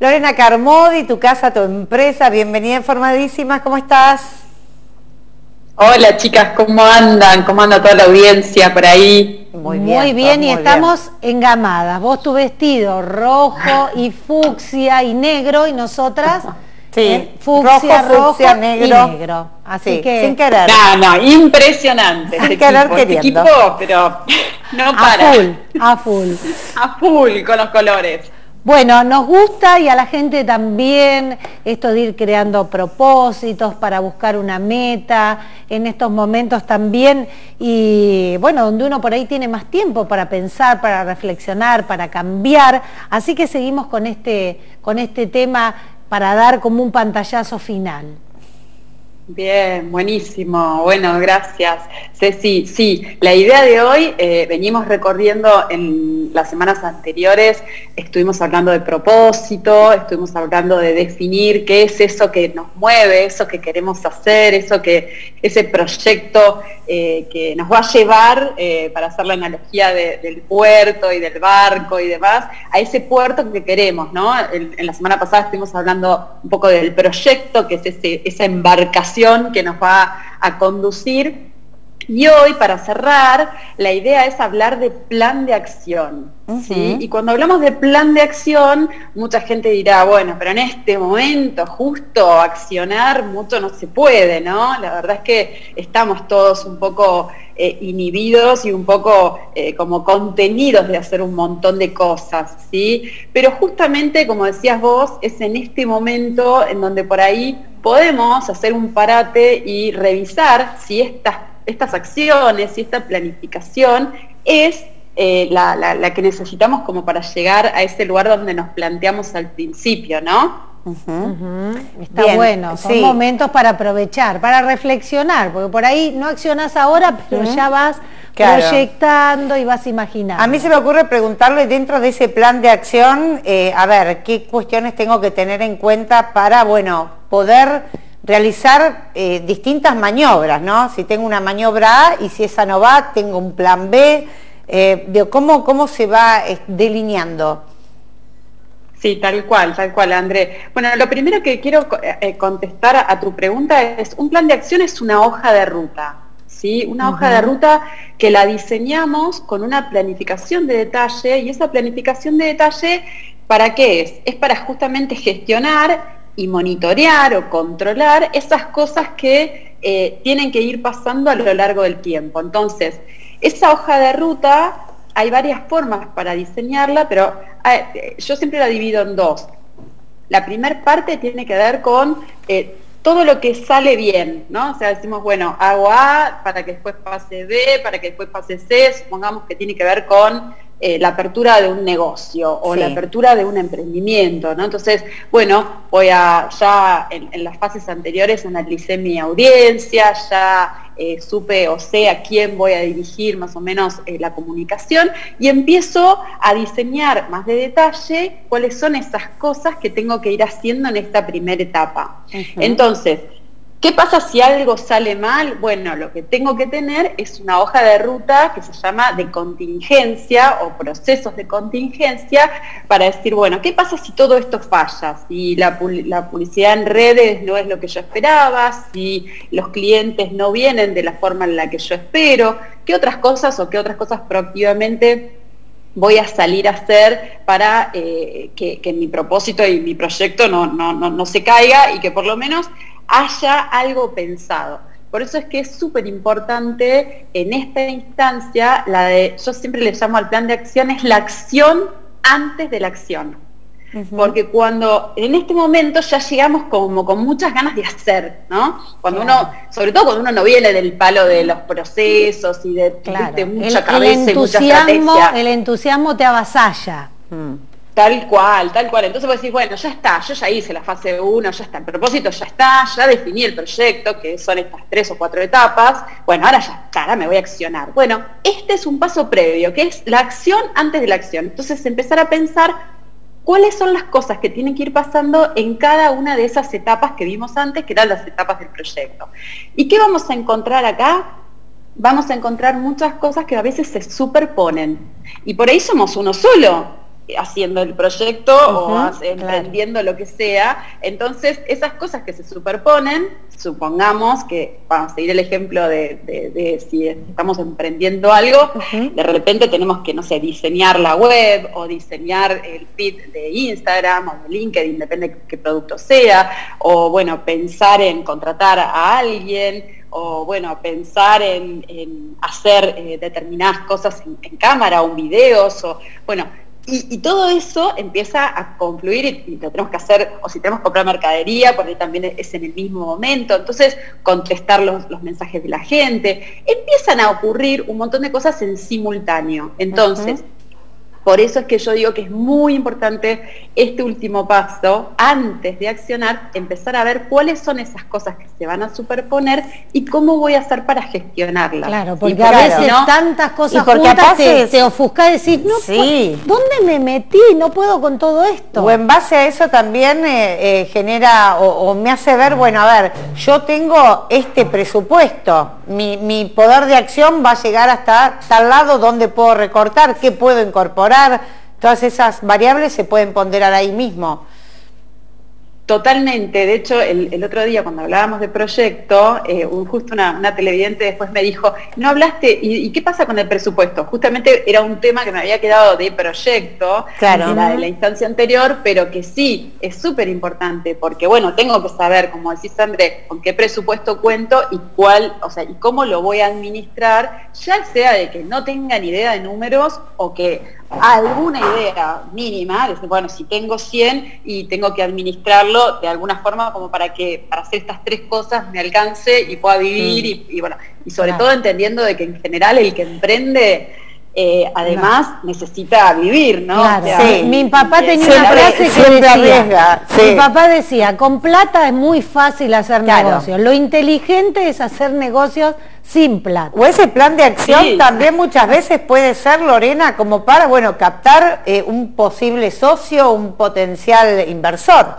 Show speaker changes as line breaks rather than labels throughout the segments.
Lorena Carmodi, tu casa, tu empresa, bienvenida informadísimas, ¿cómo estás?
Hola chicas, ¿cómo andan? ¿Cómo anda toda la audiencia por ahí?
Muy bien, muy bien y estamos engamadas. Vos tu vestido rojo y fucsia y negro y nosotras
sí, eh, fucsia, rojo, negro. y negro.
Así que sin querer. No, no, impresionante. Sin este querer equipo, este equipo, pero no para.
A full, a full.
a full con los colores.
Bueno, nos gusta y a la gente también esto de ir creando propósitos para buscar una meta en estos momentos también y bueno, donde uno por ahí tiene más tiempo para pensar, para reflexionar, para cambiar. Así que seguimos con este, con este tema para dar como un pantallazo final.
Bien, buenísimo. Bueno, gracias. Ceci, sí, la idea de hoy, eh, venimos recorriendo en las semanas anteriores, estuvimos hablando de propósito, estuvimos hablando de definir qué es eso que nos mueve, eso que queremos hacer, eso que, ese proyecto eh, que nos va a llevar, eh, para hacer la analogía del puerto y del barco y demás, a ese puerto que queremos, ¿no? En, la semana pasada estuvimos hablando un poco del proyecto, que es esa embarcación que nos va a conducir y hoy, para cerrar, la idea es hablar de plan de acción. ¿sí? Y cuando hablamos de plan de acción, mucha gente dirá, bueno, pero en este momento justo accionar mucho no se puede, ¿no? La verdad es que estamos todos un poco eh, inhibidos y un poco eh, como contenidos de hacer un montón de cosas, ¿sí? Pero justamente, como decías vos, es en este momento en donde por ahí podemos hacer un parate y revisar si estas estas acciones y esta planificación es eh, la, que necesitamos como para llegar a ese lugar donde nos planteamos al principio, ¿no?
Está bueno, son momentos para aprovechar, para reflexionar, porque por ahí no accionas ahora, pero ya vas proyectando y vas imaginando.
A mí se me ocurre preguntarle dentro de ese plan de acción, eh, a ver, ¿qué cuestiones tengo que tener en cuenta para, bueno, poder realizar eh, distintas maniobras, ¿no? Si tengo una maniobra A y si esa no va, tengo un plan B. Eh, ¿cómo, ¿Cómo se va eh, delineando?
Sí, tal cual, tal cual, André. Bueno, lo primero que quiero contestar a, tu pregunta es, un plan de acción es una hoja de ruta, ¿sí? Una hoja de ruta que la diseñamos con una planificación de detalle y esa planificación de detalle, ¿para qué es? Es para justamente gestionar y monitorear o controlar esas cosas que eh, tienen que ir pasando a lo largo del tiempo. Entonces, esa hoja de ruta hay varias formas para diseñarla, pero eh, yo siempre la divido en dos. La primera parte tiene que ver con eh, todo lo que sale bien, ¿no? O sea, decimos, bueno, hago A para que después pase B, para que después pase C, supongamos que tiene que ver con eh, la apertura de un negocio o la apertura de un emprendimiento, ¿no? Entonces, bueno, voy a, ya en, las fases anteriores analicé mi audiencia, ya eh, supe o sé a quién voy a dirigir más o menos eh, la comunicación y empiezo a diseñar más de detalle cuáles son esas cosas que tengo que ir haciendo en esta primera etapa. Entonces, ¿Qué pasa si algo sale mal? Bueno, lo que tengo que tener es una hoja de ruta que se llama de contingencia o procesos de contingencia para decir, bueno, ¿qué pasa si todo esto falla? Si la, publicidad en redes no es lo que yo esperaba, si los clientes no vienen de la forma en la que yo espero, ¿qué otras cosas o qué otras cosas proactivamente voy a salir a hacer para eh, que, mi propósito y mi proyecto no, no se caiga y que por lo menos haya algo pensado. Por eso es que es súper importante en esta instancia, la de, yo siempre le llamo al plan de acción, es la acción antes de la acción. Porque cuando en este momento ya llegamos como con muchas ganas de hacer, ¿no? Cuando uno, sobre todo cuando uno no viene del palo de los procesos y de, mucha cabeza y mucha estrategia.
El entusiasmo te avasalla.
Mm. Tal cual, tal cual. Entonces vos decís, bueno, ya está, yo ya hice la fase 1, ya está, el propósito ya está, ya definí el proyecto, que son estas tres o cuatro etapas. Bueno, ahora ya está, ahora me voy a accionar. Bueno, este es un paso previo, que es la acción antes de la acción. Entonces empezar a pensar cuáles son las cosas que tienen que ir pasando en cada una de esas etapas que vimos antes, que eran las etapas del proyecto. ¿Y qué vamos a encontrar acá? Vamos a encontrar muchas cosas que a veces se superponen. Y por ahí somos uno solo haciendo el proyecto o emprendiendo lo que sea. Entonces, esas cosas que se superponen, supongamos que, vamos a seguir el ejemplo de, si estamos emprendiendo algo, de repente tenemos que, no sé, diseñar la web o diseñar el feed de Instagram o de LinkedIn, depende de qué producto sea, o bueno, pensar en contratar a alguien o bueno, pensar en, hacer eh, determinadas cosas en, en, cámara o en videos, o bueno, y, todo eso empieza a confluir y, lo tenemos que hacer, o si tenemos que comprar mercadería, porque también es en el mismo momento, entonces contestar los, mensajes de la gente, empiezan a ocurrir un montón de cosas en simultáneo. Entonces, por eso es que yo digo que es muy importante este último paso, antes de accionar, empezar a ver cuáles son esas cosas que se van a superponer y cómo voy a hacer para gestionarlas.
Claro, porque a veces tantas cosas juntas te, te ofusca decir, no, sí. ¿dónde me metí? No puedo con todo esto.
O en base a eso también eh, eh, genera o, me hace ver, bueno, a ver, yo tengo este presupuesto, mi, mi poder de acción va a llegar hasta tal lado donde puedo recortar, qué puedo incorporar todas esas variables se pueden ponderar ahí mismo.
Totalmente, de hecho el, otro día cuando hablábamos de proyecto, eh, justo una, televidente después me dijo, no hablaste, ¿y, qué pasa con el presupuesto? Justamente era un tema que me había quedado de proyecto, claro. de, la, de la instancia anterior, pero que sí, es súper importante, porque bueno, tengo que saber, como decís André, con qué presupuesto cuento y cuál, o sea, y cómo lo voy a administrar, ya sea de que no tenga ni idea de números o que alguna idea mínima, decir, bueno, si tengo 100 y tengo que administrarlo de alguna forma como para que para hacer estas tres cosas me alcance y pueda vivir y, bueno, y sobre todo entendiendo de que en general el que emprende eh, además necesita vivir, ¿no?
Mi papá tenía una frase que decía, mi papá decía, con plata es muy fácil hacer negocios, lo inteligente es hacer negocios sin plata.
O ese plan de acción también muchas veces puede ser, Lorena, como para, bueno, captar eh, un posible socio, un potencial inversor.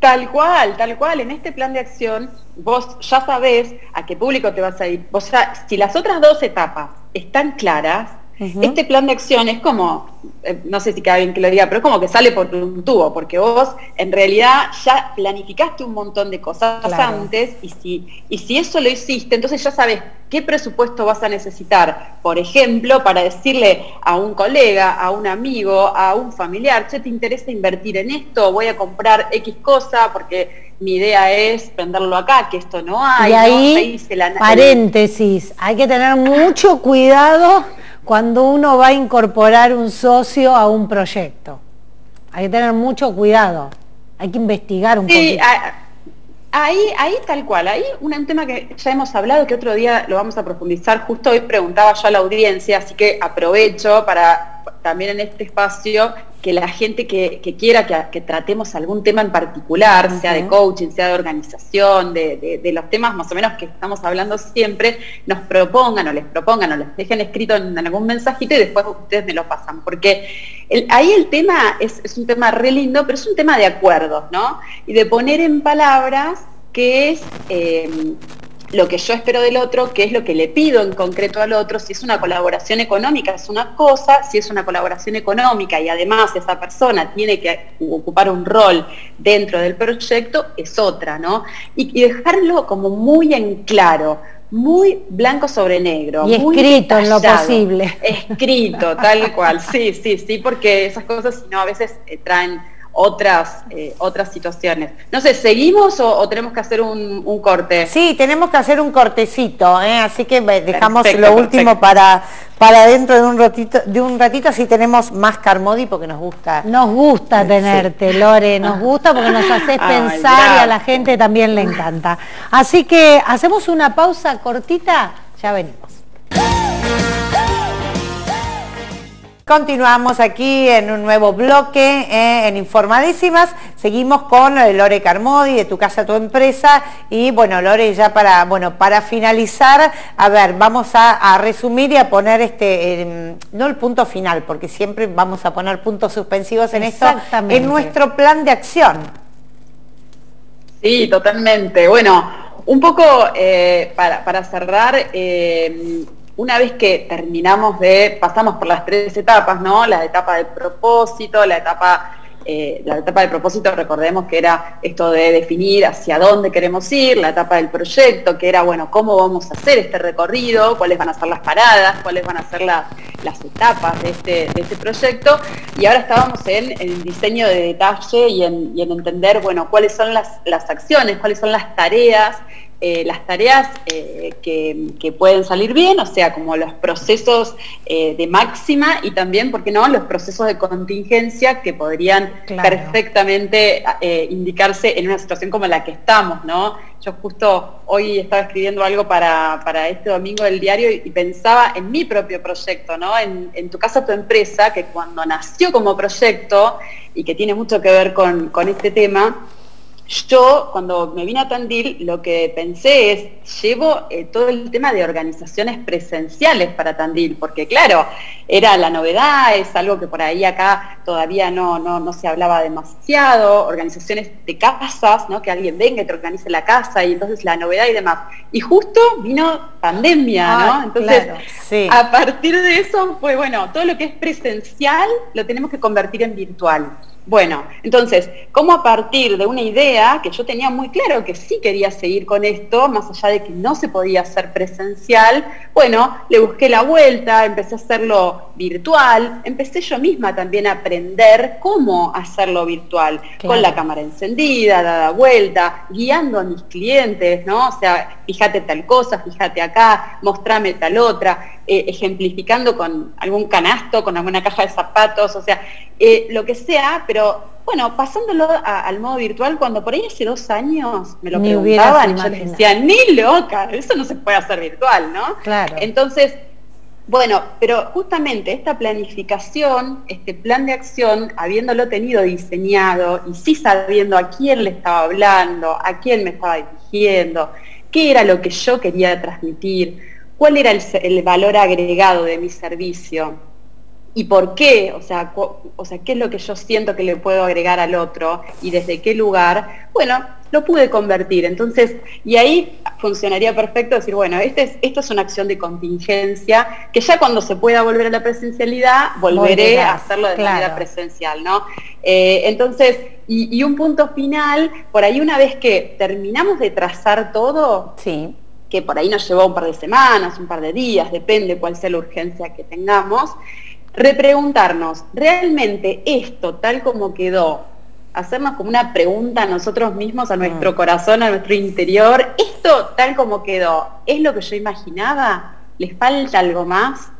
Tal cual, tal cual. En este plan de acción vos ya sabés a qué público te vas a ir. Vos si las otras dos etapas están claras, este plan de acción es como, eh, no sé si queda bien que lo diga, pero es como que sale por un tubo, porque vos en realidad ya planificaste un montón de cosas antes y si, y si eso lo hiciste, entonces ya sabes qué presupuesto vas a necesitar, por ejemplo, para decirle a un colega, a un amigo, a un familiar, che, ¿te interesa invertir en esto? Voy a comprar X cosa porque mi idea es venderlo acá, que esto no hay.
Y ahí, paréntesis, hay que tener mucho cuidado cuando uno va a incorporar un socio a un proyecto. Hay que tener mucho cuidado, hay que investigar un sí,
Ahí, ahí tal cual, ahí un, tema que ya hemos hablado, que otro día lo vamos a profundizar, justo hoy preguntaba yo a la audiencia, así que aprovecho para también en este espacio que la gente que, quiera que, tratemos algún tema en particular, sea de coaching, sea de organización, de, los temas más o menos que estamos hablando siempre, nos propongan o les propongan o les dejen escrito en, algún mensajito y después ustedes me lo pasan. Porque ahí el tema es, un tema re lindo, pero es un tema de acuerdos, ¿no? Y de poner en palabras qué es... Eh, lo que yo espero del otro, qué es lo que le pido en concreto al otro, si es una colaboración económica es una cosa, si es una colaboración económica y además esa persona tiene que ocupar un rol dentro del proyecto, es otra, ¿no? Y, dejarlo como muy en claro, muy blanco sobre negro.
Y escrito en lo posible.
Escrito, tal cual, sí, sí, sí, porque esas cosas, no, a veces eh, traen otras, eh, otras situaciones. No sé, ¿seguimos o, tenemos que hacer un, corte?
Sí, tenemos que hacer un cortecito, ¿eh? así que dejamos lo último para, para dentro de un ratito, de un ratito, así tenemos más Carmodi porque nos gusta.
Nos gusta tenerte, Lore, nos gusta porque nos haces pensar y a la gente también le encanta. Así que hacemos una pausa cortita, ya venimos.
Continuamos aquí en un nuevo bloque eh, en Informadísimas. Seguimos con eh, Lore Carmodi de Tu Casa Tu Empresa. Y bueno, Lore, ya para, bueno, para finalizar, a ver, vamos a, resumir y a poner este, no el punto final, porque siempre vamos a poner puntos suspensivos en esto, en nuestro plan de acción.
Sí, totalmente. Bueno, un poco eh, para, cerrar, una vez que terminamos de, pasamos por las tres etapas, ¿no? La etapa de propósito, la etapa eh, la etapa del propósito, recordemos que era esto de definir hacia dónde queremos ir, la etapa del proyecto, que era, bueno, cómo vamos a hacer este recorrido, cuáles van a ser las paradas, cuáles van a ser las etapas de este, este, proyecto, y ahora estábamos en, el diseño de detalle y en, entender, bueno, cuáles son las, las acciones, cuáles son las tareas eh, las tareas eh, que, pueden salir bien, o sea, como los procesos eh, de máxima y también, ¿por qué no?, los procesos de contingencia que podrían perfectamente indicarse en una situación como la que estamos, ¿no? Yo justo hoy estaba escribiendo algo para, este domingo del diario y, pensaba en mi propio proyecto, ¿no? En, tu casa, tu empresa, que cuando nació como proyecto y que tiene mucho que ver con, con este tema, yo, cuando me vine a Tandil, lo que pensé es, llevo eh, todo el tema de organizaciones presenciales para Tandil, porque claro, era la novedad, es algo que por ahí acá todavía no, no, se hablaba demasiado, organizaciones de casas, ¿no? que alguien venga y te organice la casa, y entonces la novedad y demás. Y justo vino pandemia, ¿no? Entonces, a partir de eso fue, bueno, todo lo que es presencial lo tenemos que convertir en virtual. Bueno, entonces, ¿cómo a partir de una idea que yo tenía muy claro que sí quería seguir con esto, más allá de que no se podía hacer presencial, bueno, le busqué la vuelta, empecé a hacerlo virtual, empecé yo misma también a aprender cómo hacerlo virtual, con la cámara encendida, dada vuelta, guiando a mis clientes, ¿no? O sea, fíjate tal cosa, fíjate acá, mostrame tal otra, eh, ejemplificando con algún canasto, con alguna caja de zapatos, o sea, eh, lo que sea, pero bueno, pasándolo al modo virtual, cuando por ahí hace dos años me lo preguntaban, yo les decía, ni loca, eso no se puede hacer virtual, ¿no?
Claro.
Entonces, bueno, pero justamente esta planificación, este plan de acción, habiéndolo tenido diseñado y sí sabiendo a quién le estaba hablando, a quién me estaba dirigiendo, qué era lo que yo quería transmitir, cuál era el, valor agregado de mi servicio y por qué, o sea, o sea, qué es lo que yo siento que le puedo agregar al otro y desde qué lugar, bueno, lo pude convertir. Entonces, y ahí funcionaría perfecto decir, bueno, este es, esto es una acción de contingencia, que ya cuando se pueda volver a la presencialidad, volveré a hacerlo de manera presencial, ¿no? Eh, entonces, y, y, un punto final, por ahí una vez que terminamos de trazar todo,
sí
que por ahí nos llevó un par de semanas, un par de días, depende cuál sea la urgencia que tengamos, repreguntarnos, ¿realmente esto tal como quedó? Hacernos como una pregunta a nosotros mismos, a nuestro corazón, a nuestro interior, ¿esto tal como quedó es lo que yo imaginaba? ¿Le falta algo más?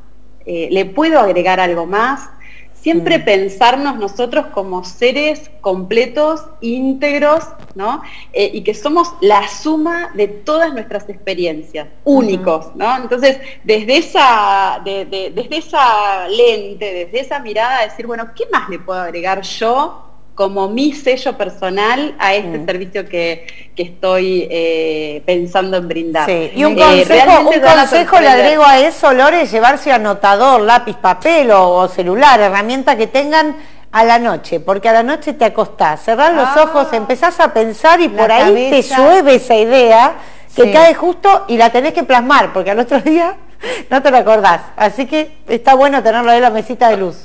Eh, ¿Le puedo agregar algo más? Siempre mm. pensarnos nosotros como seres completos, íntegros, ¿no? Eh, y que somos la suma de todas nuestras experiencias, únicos, ¿no? Entonces, desde esa, desde esa lente, desde esa mirada, decir, bueno, ¿qué más le puedo agregar yo como mi sello personal a este mm. servicio que, estoy eh, pensando en brindar.
Y un eh, consejo, le agrego a eso, Lore, llevarse anotador, lápiz, papel o, celular, herramienta que tengan a la noche, porque a la noche te acostás, cerrás los ah. ojos, empezás a pensar y por ahí te llueve esa idea que cae justo y la tenés que plasmar, porque al otro día no te lo acordás. Así que está bueno tenerlo ahí en la mesita de luz.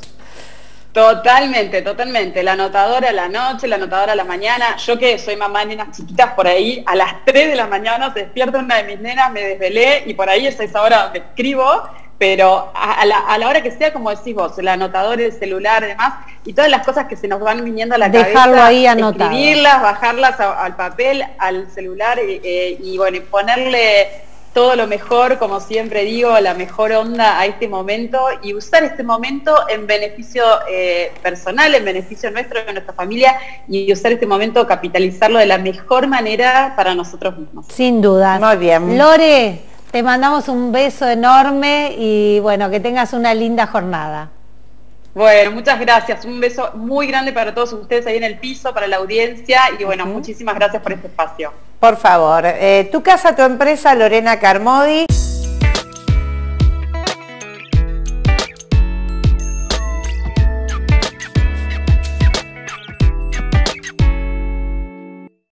Totalmente, totalmente. La anotadora a la noche, la anotadora a la mañana. Yo que soy mamá de nenas chiquitas por ahí, a las 3 de la mañana se despierta una de mis nenas, me desvelé y por ahí es esa hora donde escribo, pero a, la, hora que sea, como decís vos, el anotador, el celular, demás, y todas las cosas que se nos van viniendo a la
Dejarlo ahí anotado.
escribirlas, bajarlas al papel, al celular y, eh, y bueno, ponerle todo lo mejor, como siempre digo, la mejor onda a este momento y usar este momento en beneficio eh, personal, en beneficio nuestro, de nuestra familia y usar este momento, capitalizarlo de la mejor manera para nosotros mismos.
Sin duda.
Muy bien.
Lore, te mandamos un beso enorme y bueno, que tengas una linda jornada.
Bueno, muchas gracias. Un beso muy grande para todos ustedes ahí en el piso, para la audiencia y bueno, muchísimas gracias por este espacio.
Por favor, eh, tu casa, tu empresa, Lorena Carmodi.